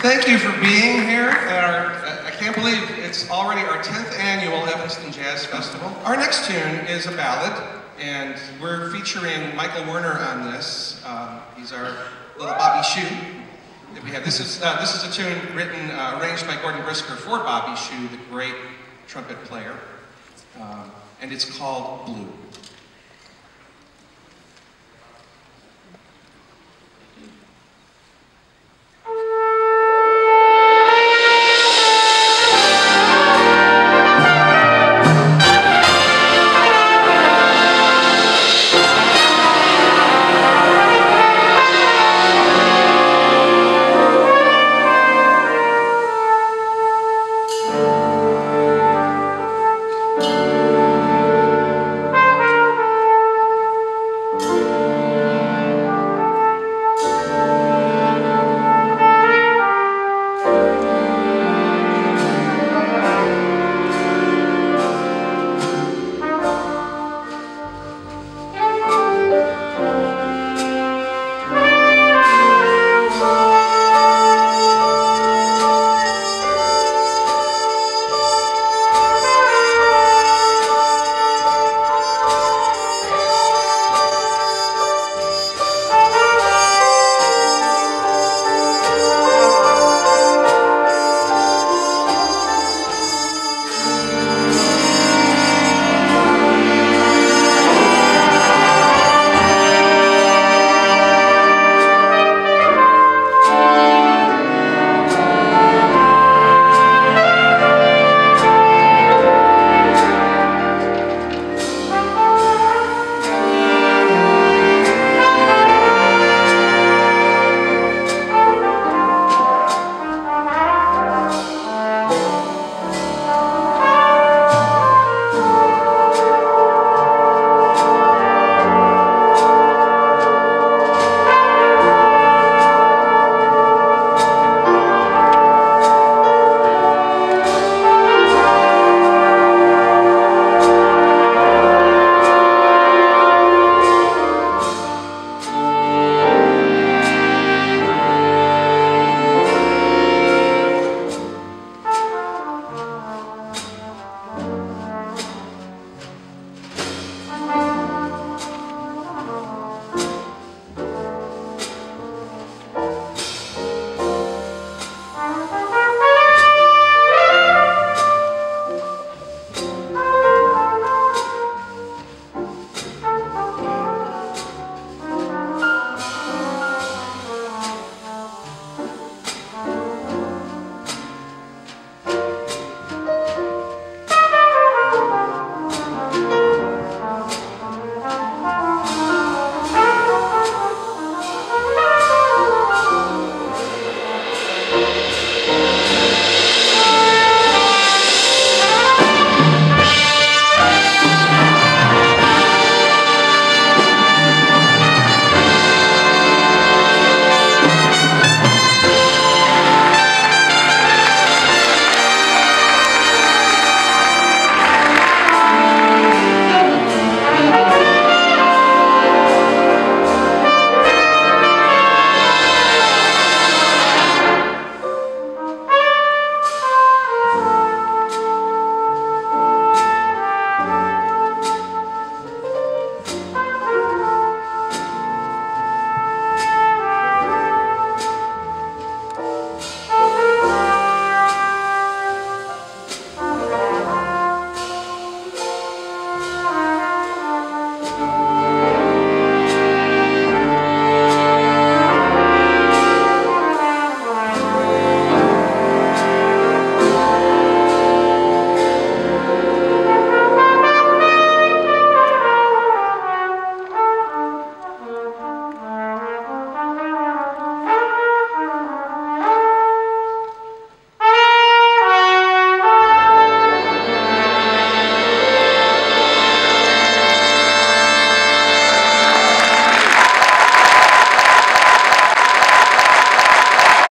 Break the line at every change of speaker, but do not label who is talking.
Thank you for being here. at Our, uh, I can't believe it's already our 10th annual Evanston Jazz Festival. Our next tune is a ballad, and we're featuring Michael Werner on this. Um, he's our little Bobby Shew that we have. This is, uh, this is a tune written, uh, arranged by Gordon Brisker for Bobby Shew, the great trumpet player. Um, and it's called Blue.